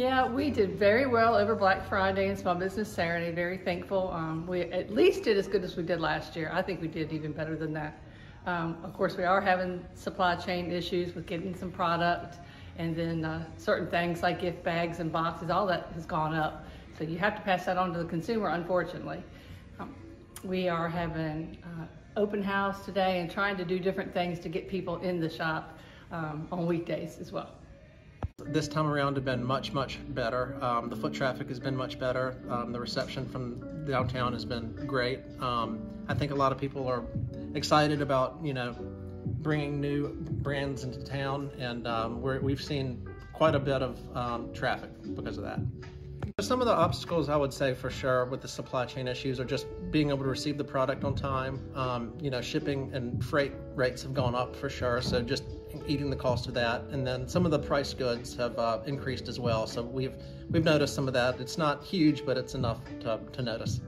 Yeah, we did very well over Black Friday and Small Business Saturday. Very thankful. Um, we at least did as good as we did last year. I think we did even better than that. Um, of course, we are having supply chain issues with getting some product, and then uh, certain things like gift bags and boxes, all that has gone up. So you have to pass that on to the consumer, unfortunately. Um, we are having uh, open house today and trying to do different things to get people in the shop um, on weekdays as well. This time around have been much, much better. Um, the foot traffic has been much better. Um, the reception from downtown has been great. Um, I think a lot of people are excited about, you know, bringing new brands into town, and um, we have seen quite a bit of um, traffic because of that. Some of the obstacles I would say for sure with the supply chain issues are just being able to receive the product on time. Um, you know, shipping and freight rates have gone up for sure, so just eating the cost of that. And then some of the price goods have uh, increased as well, so we've we've noticed some of that. It's not huge, but it's enough to, to notice.